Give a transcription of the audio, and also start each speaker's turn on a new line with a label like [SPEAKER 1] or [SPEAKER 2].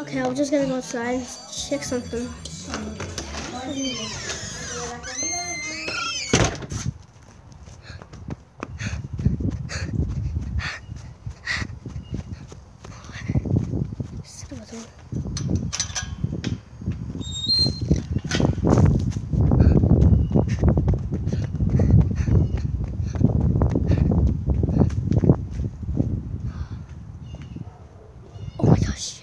[SPEAKER 1] Okay, I'm just gonna go outside, and check something. Oh my gosh,